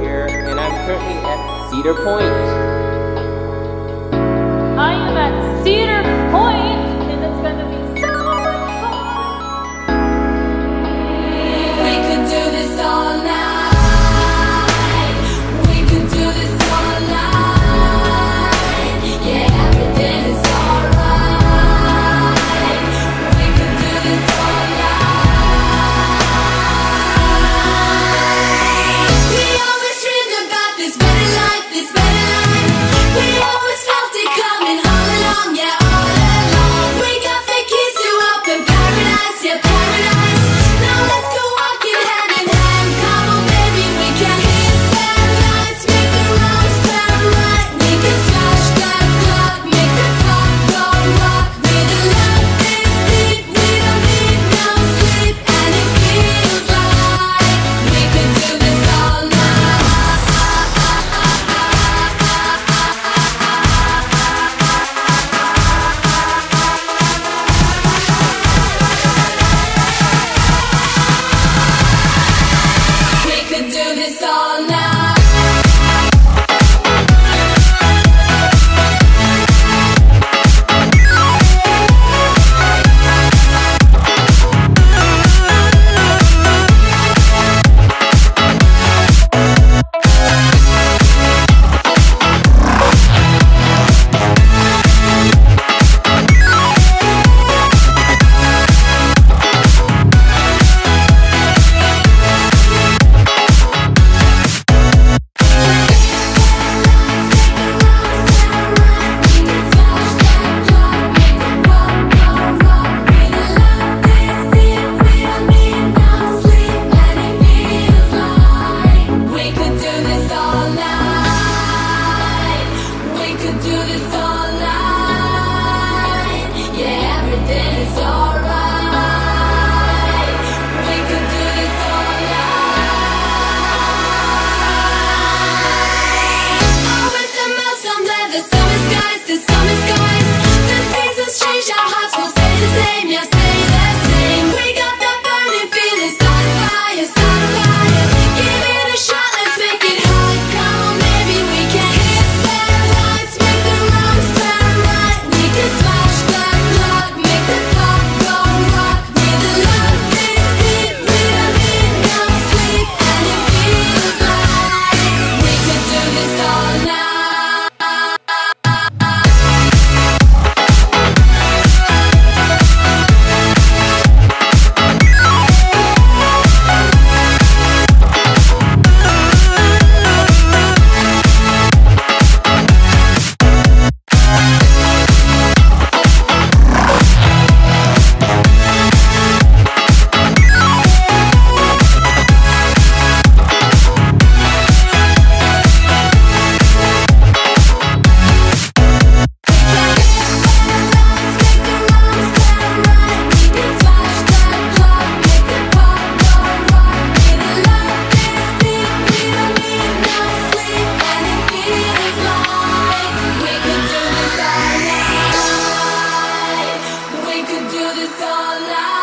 Here, and I'm currently at Cedar Point. I am at Cedar Point. It's better all I